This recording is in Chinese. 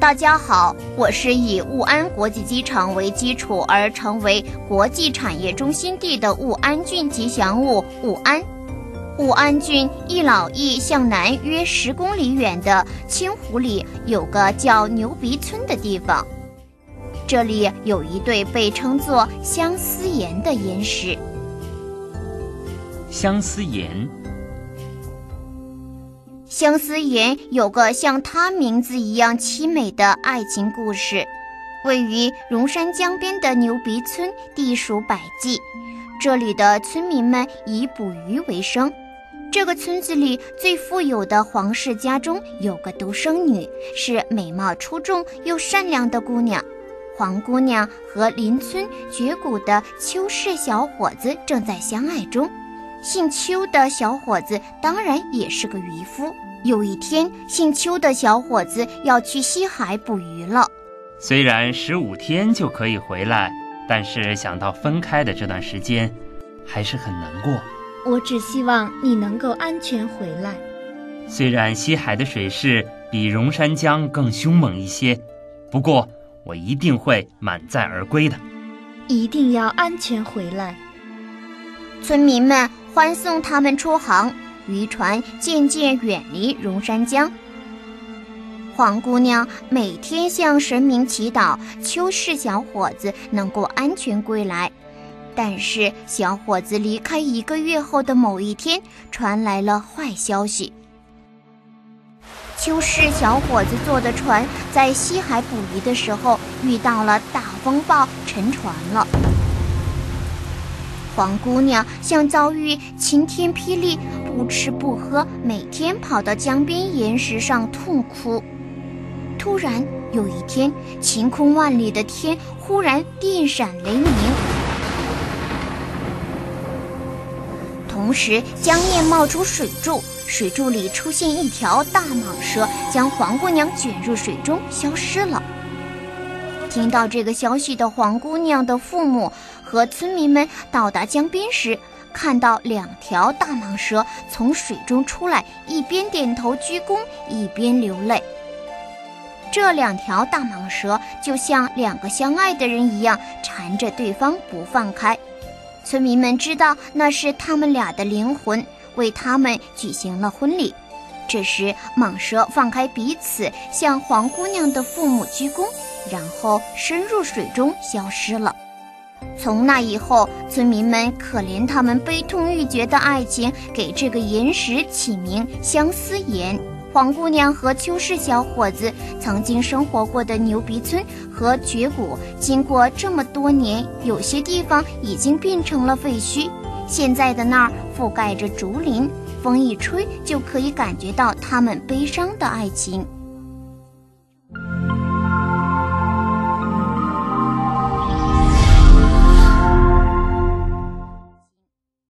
大家好我是以武安国际机场为基础而成为国际产业中心地的武安郡吉祥物武安。雾安郡一老一向南约十公里远的青湖里有个叫牛鼻村的地方，这里有一对被称作相思岩的岩石。相思岩。相思岩有个像它名字一样凄美的爱情故事。位于荣山江边的牛鼻村地属百济，这里的村民们以捕鱼为生。这个村子里最富有的黄氏家中有个独生女，是美貌出众又善良的姑娘。黄姑娘和邻村绝谷的邱氏小伙子正在相爱中。姓邱的小伙子当然也是个渔夫。有一天，姓邱的小伙子要去西海捕鱼了。虽然十五天就可以回来，但是想到分开的这段时间，还是很难过。我只希望你能够安全回来。虽然西海的水势比荣山江更凶猛一些，不过我一定会满载而归的。一定要安全回来。村民们。欢送他们出航，渔船渐渐远离荣山江。黄姑娘每天向神明祈祷，邱氏小伙子能够安全归来。但是，小伙子离开一个月后的某一天，传来了坏消息：邱氏小伙子坐的船在西海捕鱼的时候遇到了大风暴，沉船了。黄姑娘像遭遇晴天霹雳，不吃不喝，每天跑到江边岩石上痛哭。突然有一天，晴空万里的天忽然电闪雷鸣，同时江面冒出水柱，水柱里出现一条大蟒蛇，将黄姑娘卷入水中，消失了。听到这个消息的黄姑娘的父母和村民们到达江边时，看到两条大蟒蛇从水中出来，一边点头鞠躬，一边流泪。这两条大蟒蛇就像两个相爱的人一样，缠着对方不放开。村民们知道那是他们俩的灵魂，为他们举行了婚礼。这时，蟒蛇放开彼此，向黄姑娘的父母鞠躬，然后深入水中消失了。从那以后，村民们可怜他们悲痛欲绝的爱情，给这个岩石起名相思岩。黄姑娘和邱氏小伙子曾经生活过的牛鼻村和绝谷，经过这么多年，有些地方已经变成了废墟，现在的那儿覆盖着竹林。风一吹，就可以感觉到他们悲伤的爱情。